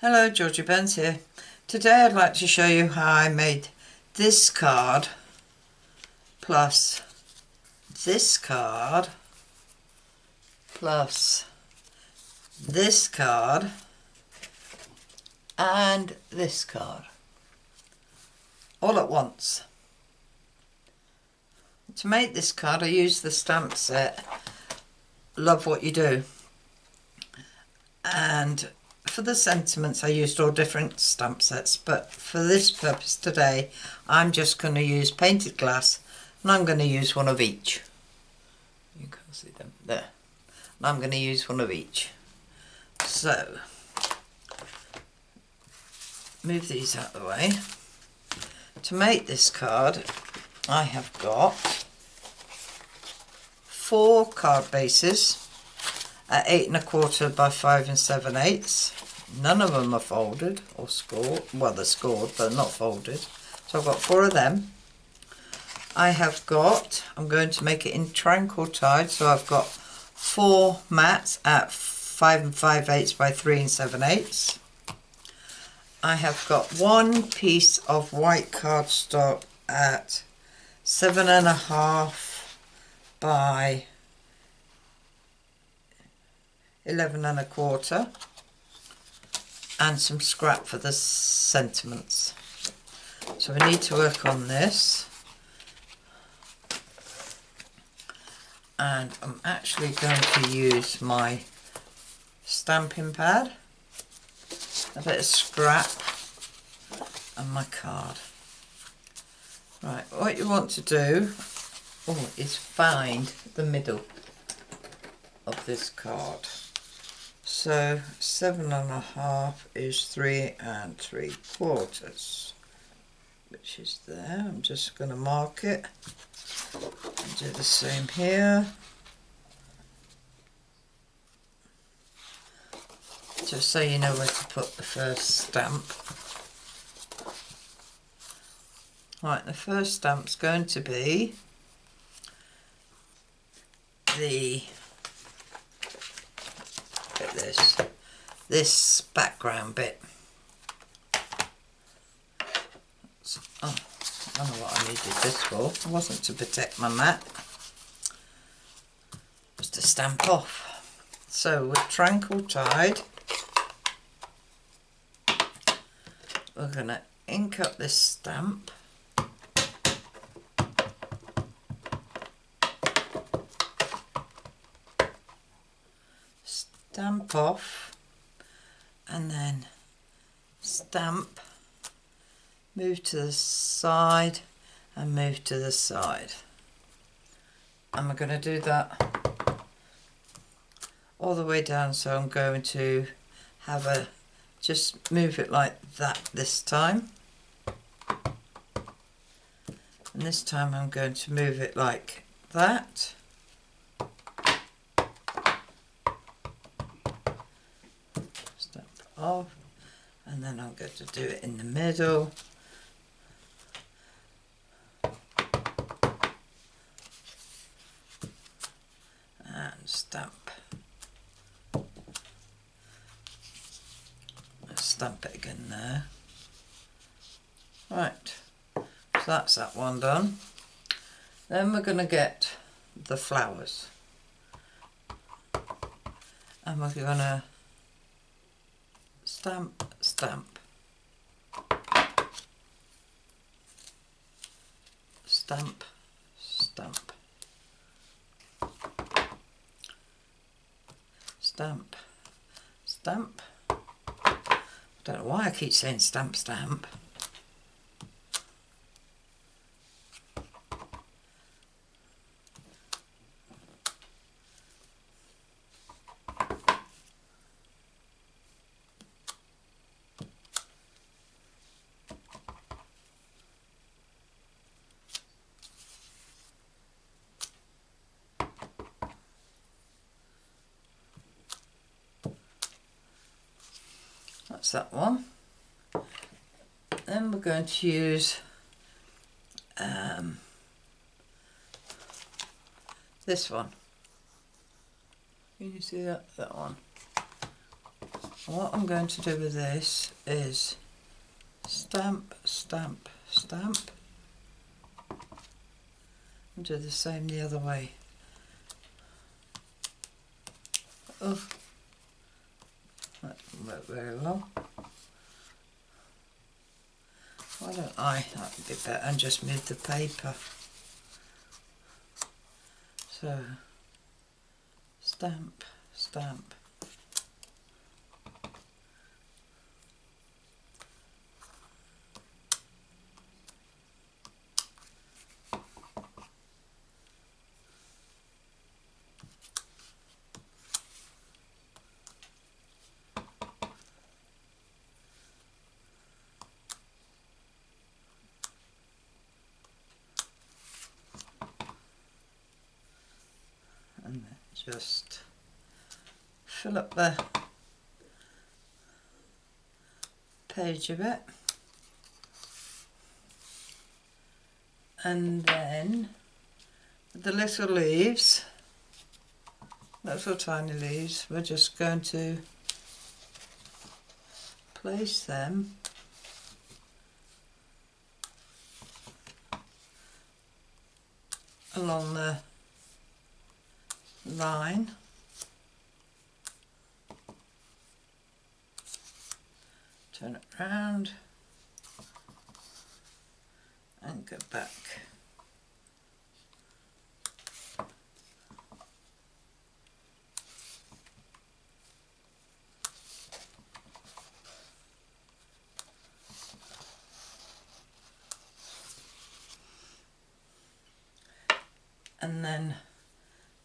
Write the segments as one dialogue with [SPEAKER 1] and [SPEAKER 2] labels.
[SPEAKER 1] Hello, Georgie Burns here. Today I'd like to show you how I made this card plus this card plus this card and this card all at once. To make this card I used the stamp set Love What You Do and for the sentiments I used all different stamp sets but for this purpose today I'm just going to use painted glass and I'm going to use one of each. You can't see them there. And I'm going to use one of each. So move these out of the way. To make this card I have got four card bases at eight and a quarter by five and seven eighths. None of them are folded or scored. Well, they're scored, but not folded. So I've got four of them. I have got, I'm going to make it in tranquil tide, so I've got four mats at five and five eighths by three and seven eighths. I have got one piece of white cardstock at seven and a half by 11 and a quarter and some scrap for the sentiments. So we need to work on this. And I'm actually going to use my stamping pad, a bit of scrap and my card. Right, what you want to do oh, is find the middle of this card. So seven and a half is three and three quarters, which is there. I'm just going to mark it and do the same here. Just so you know where to put the first stamp. Right, the first stamp's going to be the this this background bit. So, oh, I don't know what I needed this for. It wasn't to protect my mat. It was to stamp off. So with Tranquil Tide, we're going to ink up this stamp. Stamp off. And then stamp. Move to the side and move to the side. And we're going to do that? All the way down so I'm going to have a just move it like that this time. And this time I'm going to move it like that off and then I'm going to do it in the middle. And stamp. Stamp it again there. Right so that's that one done. Then we're going to get the flowers. And we're going to stamp, stamp. Stamp, stamp. Stamp, stamp. I don't know why I keep saying stamp, stamp. That's that one. Then we're going to use um, this one. Can you see that? That one. what I'm going to do with this is stamp, stamp, stamp and do the same the other way. Oh, that work very well. Why don't I, that would be better, and just move the paper. So, stamp, stamp. and then just fill up the page a bit. And then the little leaves little tiny leaves we're just going to place them along the line turn it round and go back and then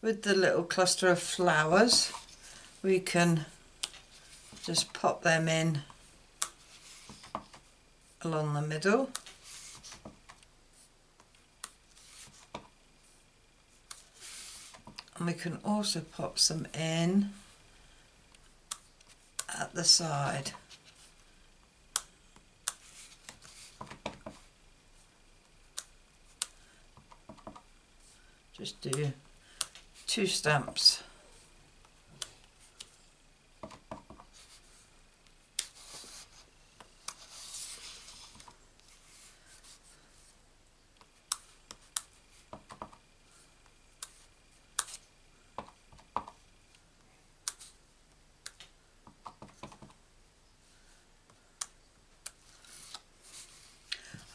[SPEAKER 1] with the little cluster of flowers we can just pop them in along the middle. And we can also pop some in at the side. Just do two stamps.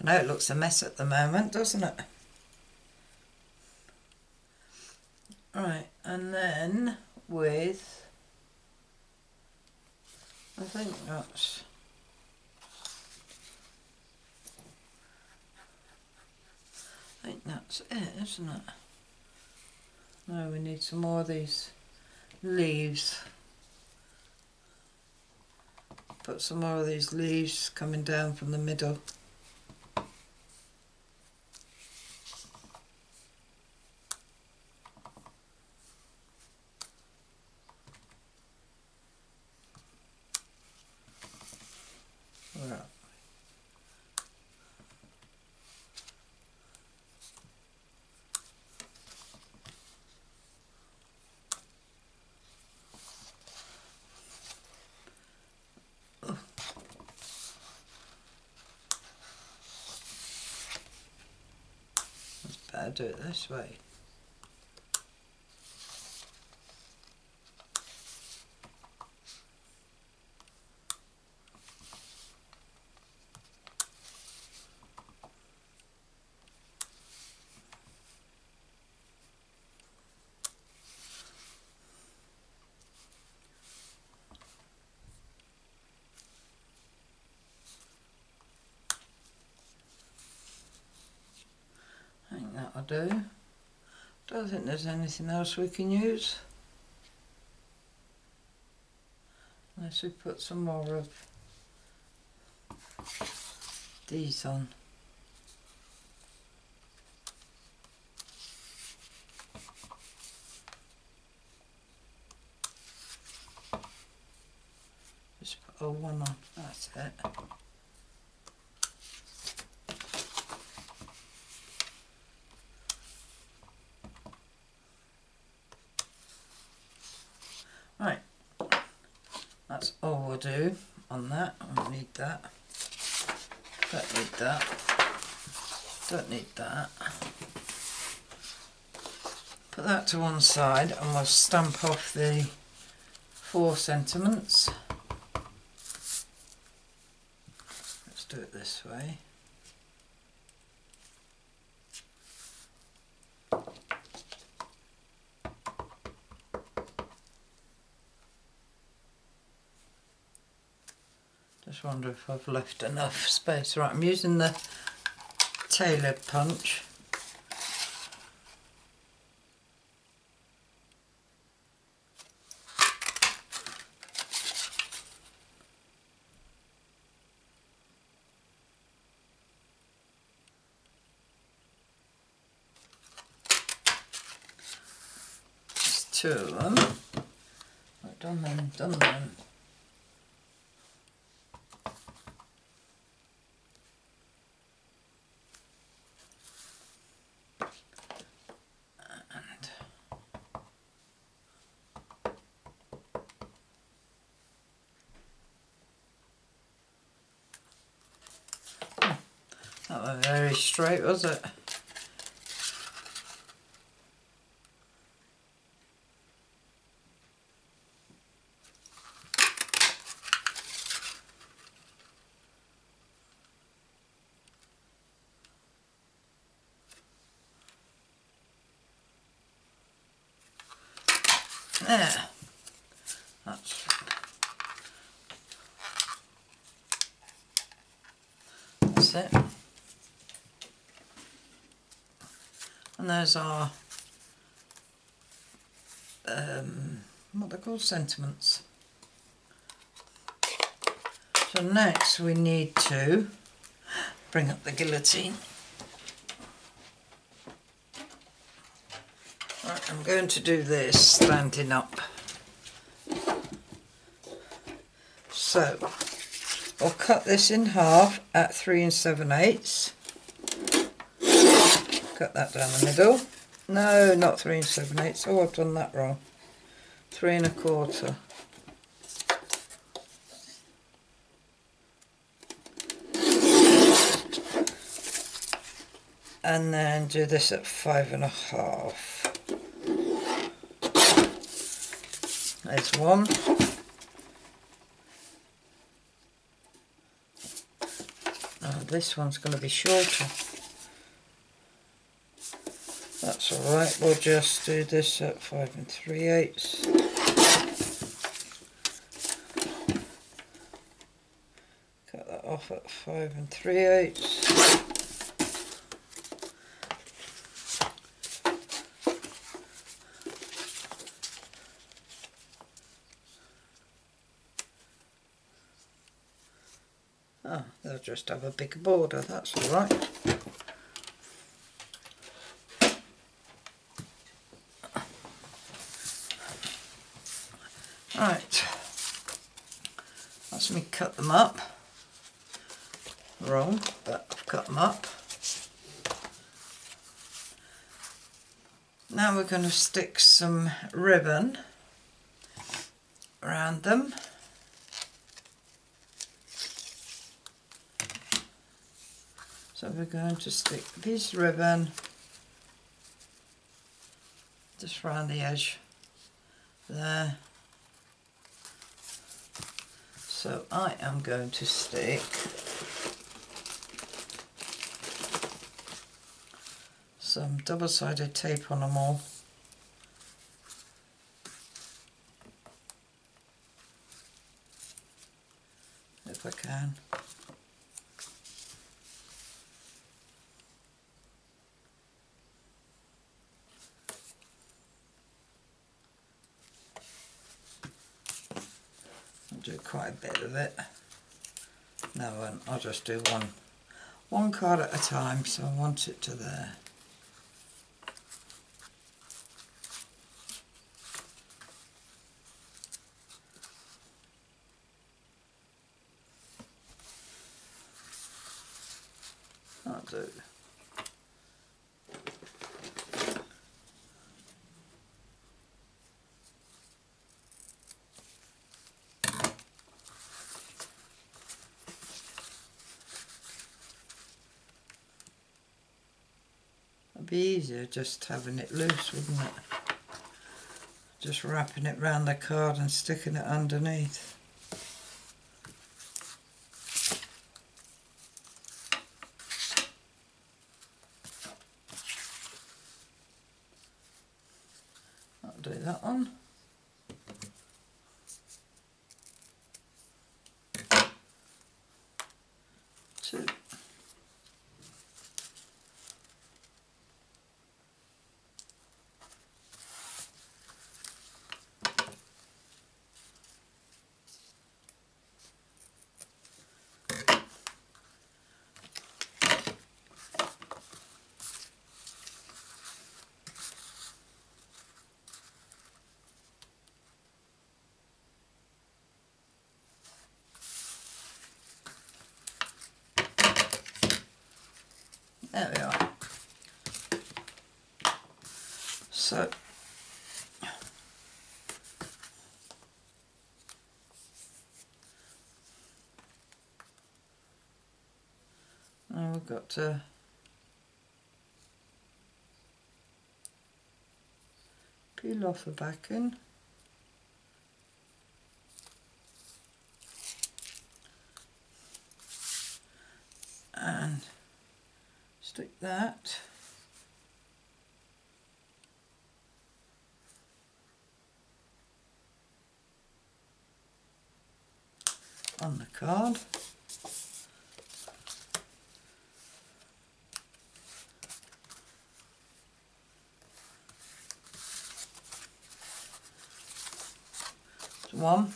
[SPEAKER 1] I know it looks a mess at the moment, doesn't it? Right, and then with, I think that's, I think that's it, isn't it? No, we need some more of these leaves. Put some more of these leaves coming down from the middle. Right. Let's better do it this way. I think that'll do. Don't think there's anything else we can use. Unless we put some more of these on. Just put a one on, that's it. Right, that's all we'll do on that, I need that. Don't need that. Don't need that. Put that to one side and we'll stamp off the four sentiments. Let's do it this way. Just wonder if I've left enough space. Right, I'm using the tailored punch. There's two of them. I've done them, done them. And Hmm, That was very straight, was it? There. That's that's it. And there's our um, what they're called sentiments. So next we need to bring up the guillotine. Right, I'm going to do this standing up. So, I'll cut this in half at three and seven eighths. Cut that down the middle. No, not three and seven eighths. Oh, I've done that wrong. Three and a quarter. And then do this at five and a half. There's one. This one's going to be shorter. Alright, we'll just do this at five and three eighths. Cut that off at five and three eighths. Oh, they'll just have a bigger border, that's alright. Right, that's me cut them up. Wrong, but I've cut them up. Now we're going to stick some ribbon around them. So we're going to stick this ribbon just round the edge there. So I am going to stick some double-sided tape on them all. If I can. I'll do quite a bit of it. No, I won't. I'll just do one, one card at a time, so I want it to there. I'll do. It'd be easier just having it loose, wouldn't it? Just wrapping it round the card and sticking it underneath. I'll do that one. Two. There we are. So now we've got to peel off the backing. And stick that on the card. One.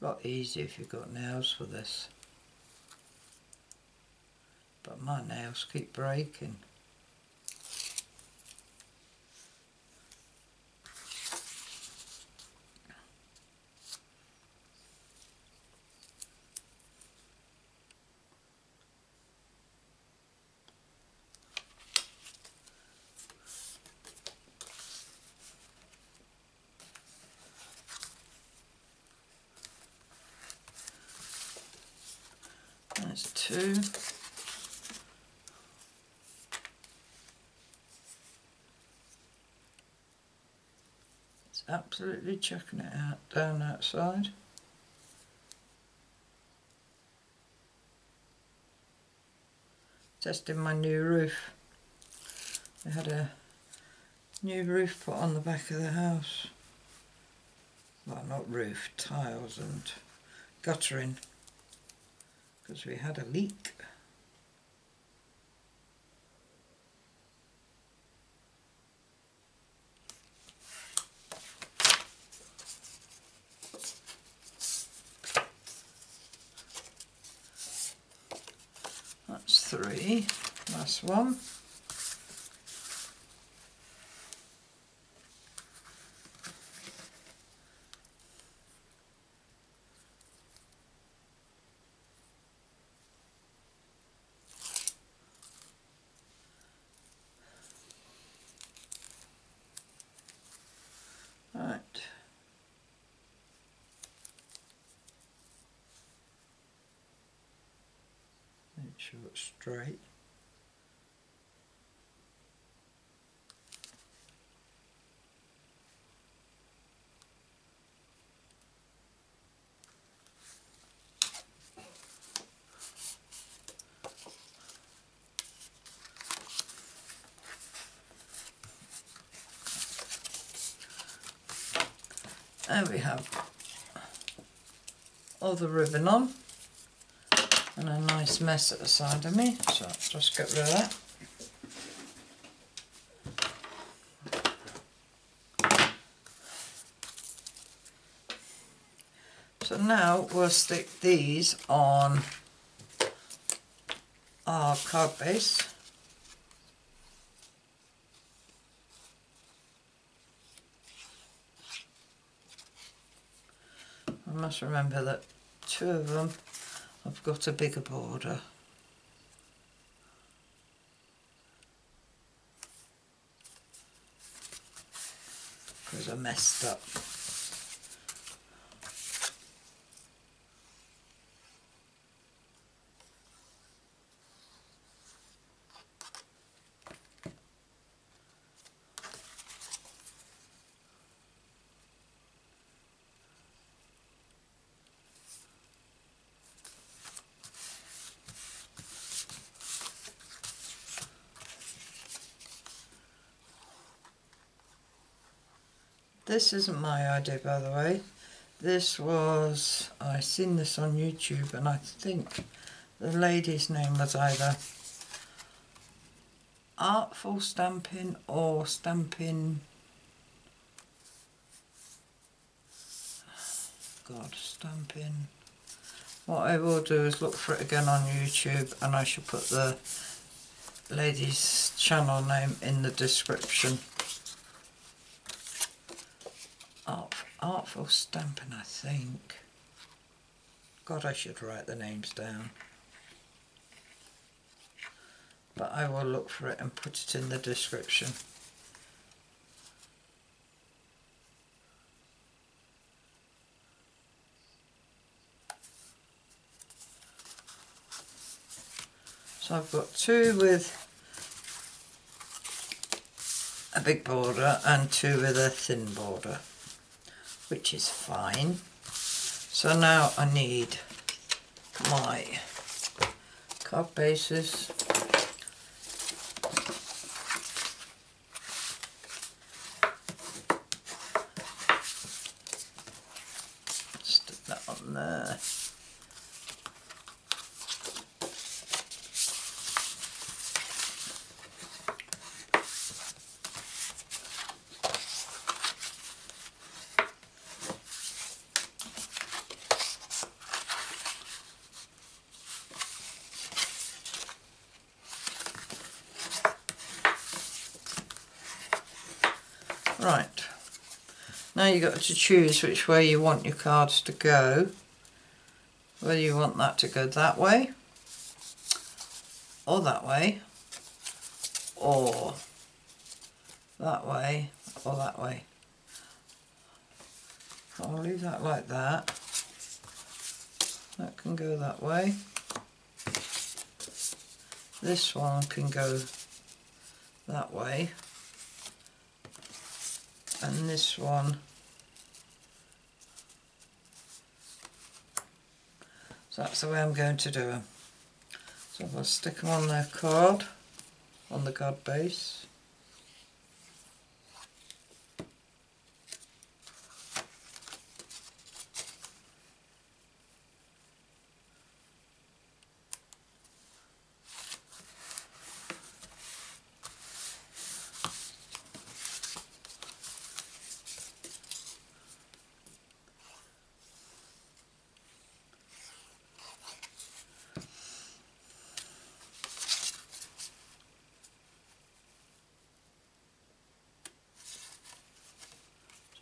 [SPEAKER 1] A lot easier if you've got nails for this. But my nails keep breaking. That's two. It's absolutely chucking it out down that side. Testing my new roof. I had a new roof put on the back of the house. Well, not roof, tiles and guttering because we had a leak. That's three. Last one. Right. Make sure it's straight. There we have all the ribbon on and a nice mess at the side of me, so I'll just get rid of that. So now we'll stick these on our card base. I must remember that two of them I've got a bigger border. Because I messed up. This isn't my idea, by the way. This was, I seen this on YouTube and I think the lady's name was either Artful Stamping or Stamping... God, Stamping... What I will do is look for it again on YouTube and I shall put the lady's channel name in the description. Artful stamping, I think. God, I should write the names down. But I will look for it and put it in the description. So I've got two with a big border and two with a thin border, which is fine. So now I need my card bases. Stick that on there. Right. Now you've got to choose which way you want your cards to go. Whether you want that to go that way, or that way, or that way, or that way. I'll leave that like that. That can go that way. This one can go that way and this one so that's the way I'm going to do them so I'll stick them on their card on the card base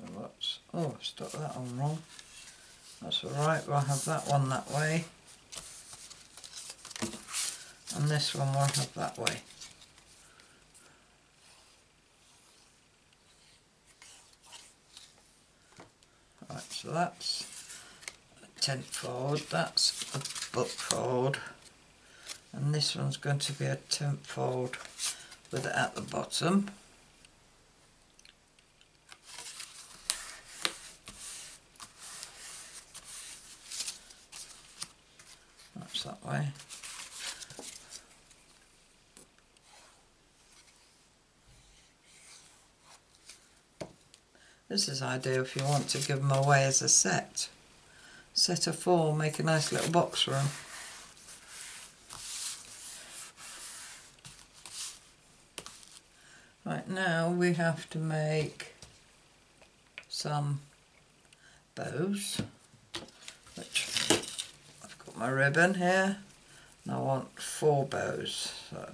[SPEAKER 1] So that's, oh, I've stuck that on wrong. That's alright, we'll have that one that way. And this one we'll have that way. Right, so that's a tent fold, that's a book fold. And this one's going to be a tent fold with it at the bottom. That's that way. This is ideal if you want to give them away as a set. Set of four, make a nice little box for them. Right now we have to make some bows, my ribbon here, and I want four bows. So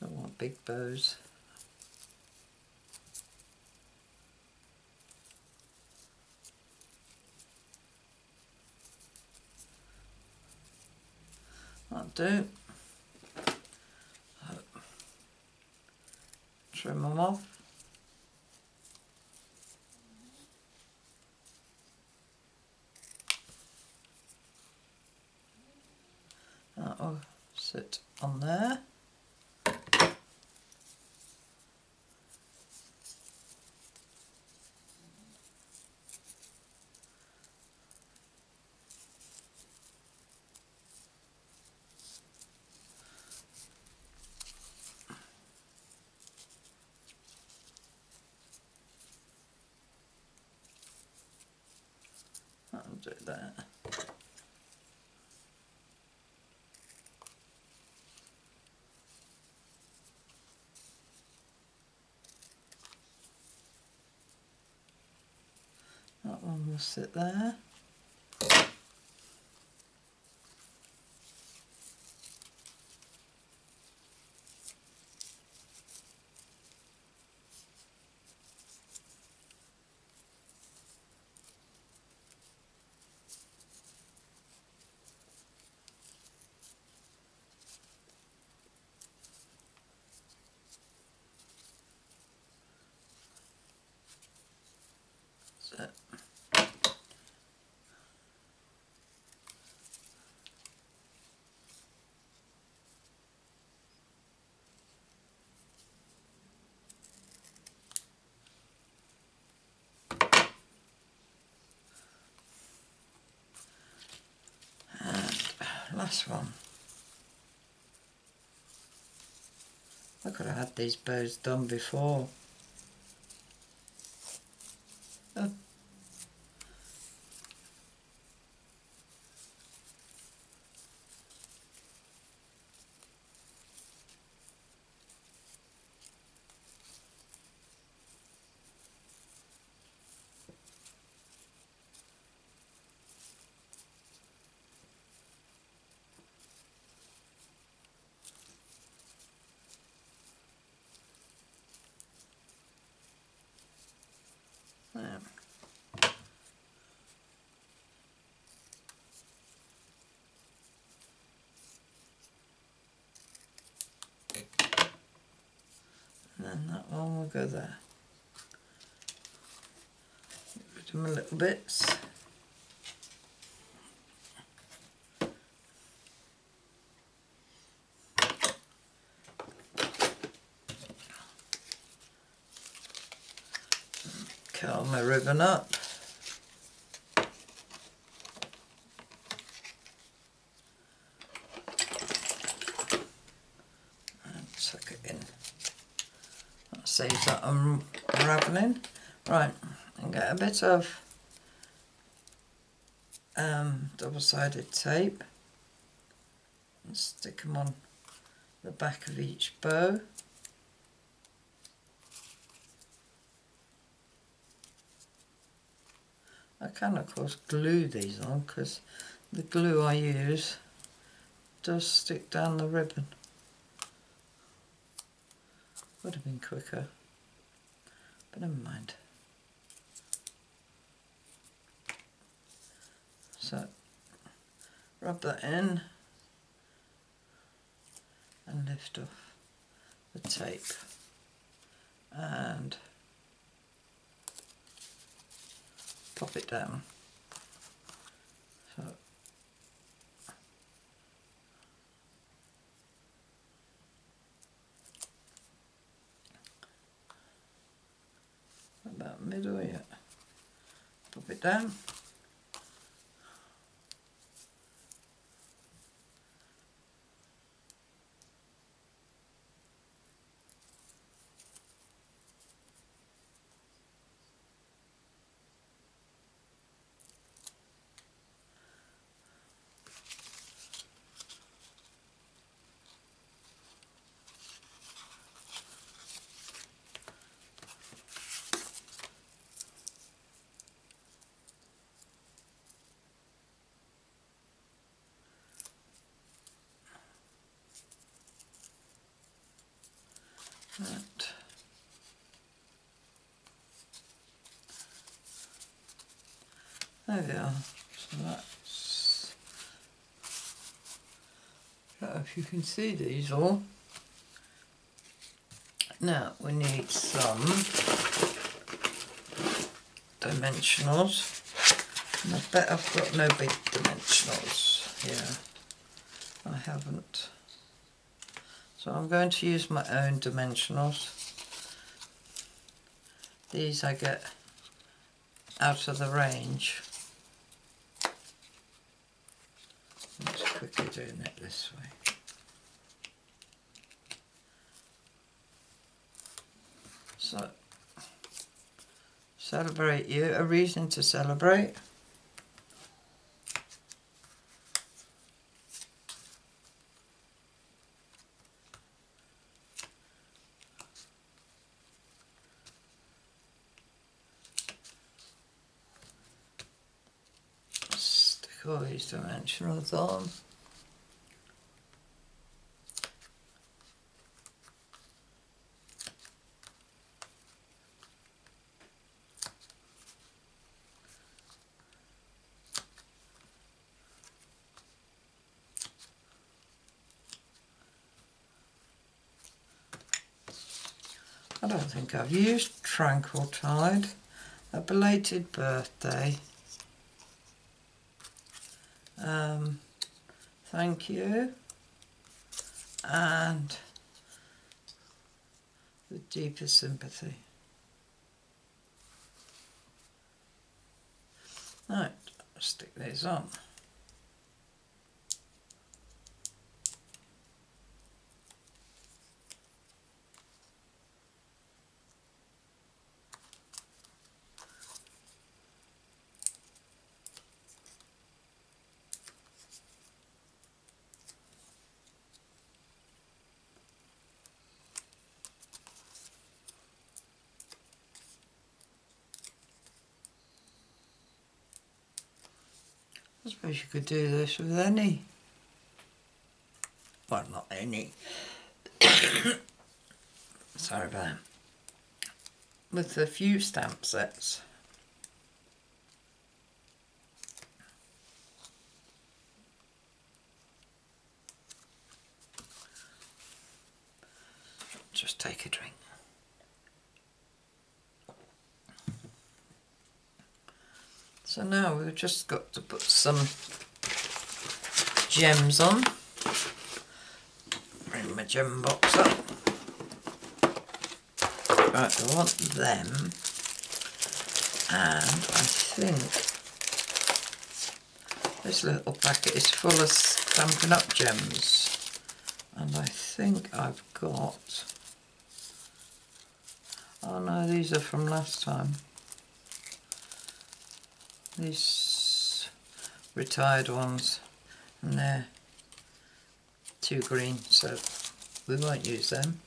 [SPEAKER 1] I want big bows. That'll do. Trim them off. That'll sit on there. Do that. Sit there. So, and last one. I could have had these bows done before. Oh. There. And then that one will go there. Rid of my little bits. Curl my ribbon up. And tuck it in. That unravelling. Right, and get a bit of um, double-sided tape and stick them on the back of each bow. I can of course glue these on because the glue I use does stick down the ribbon. Would have been quicker, but never mind. So rub that in and lift off the tape and pop it down. So about middle yet. Pop it down. That. There we are. So that's. I don't know if you can see these all. Now we need some dimensionals. And I bet I've got no big dimensionals here. I haven't. So I'm going to use my own dimensionals. These I get out of the range. doing it this way. So, celebrate you, a reason to celebrate. Stick all these dimensional thorn. Don't think I've used Tranquil Tide. A belated birthday. Um, thank you. And the deepest sympathy. Right, stick these on. Could do this with any. Well, not any. Sorry about that. With a few stamp sets. Just take a drink. So now we've just got to put some gems on. Bring my gem box up. Right, I want them. And I think this little packet is full of Stampin' Up gems. And I think I've got... Oh no, these are from last time these retired ones and they're too green so we won't use them.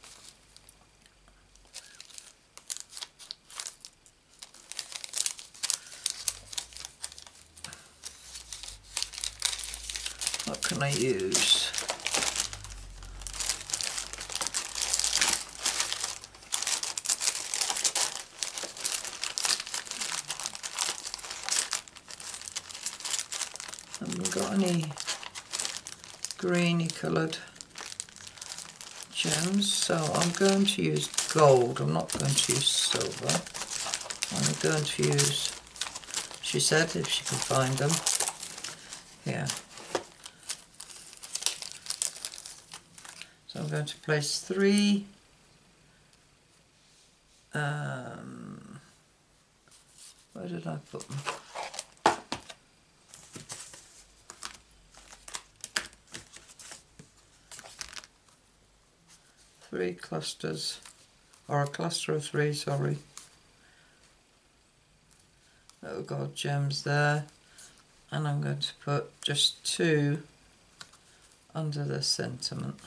[SPEAKER 1] What can I use Haven't we got any greeny coloured gems? So I'm going to use gold. I'm not going to use silver. I'm going to use, she said, if she can find them. Here. So I'm going to place three um, where did I put them? three clusters, or a cluster of three, sorry. Little gold gems there. And I'm going to put just two under the sentiment.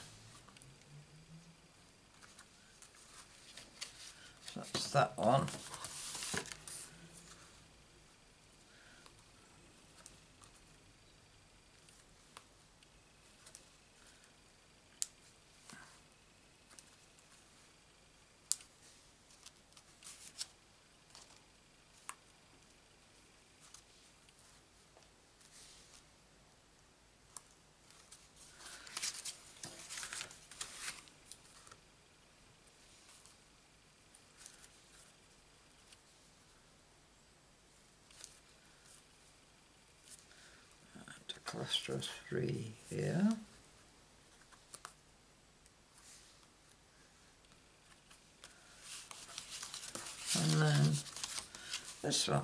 [SPEAKER 1] That's that one. cluster three here. And then this one.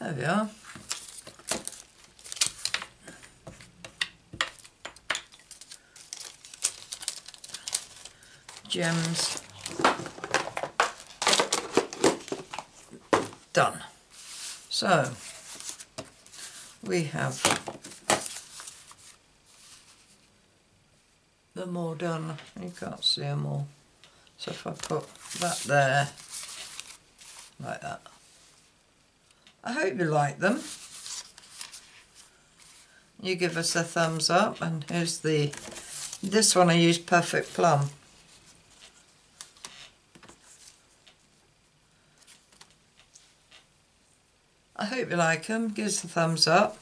[SPEAKER 1] There we are. Gems. Done. So, we have them all done. You can't see them all. So if I put that there, like that. I hope you like them. You give us a thumbs up and here's the, this one I use Perfect Plum. You like them. Give us a thumbs up.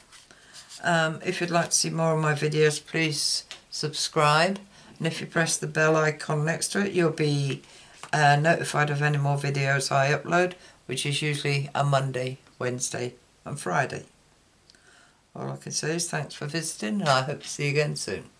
[SPEAKER 1] Um, if you'd like to see more of my videos, please subscribe. And if you press the bell icon next to it, you'll be uh, notified of any more videos I upload, which is usually a Monday, Wednesday and Friday. All I can say is thanks for visiting and I hope to see you again soon.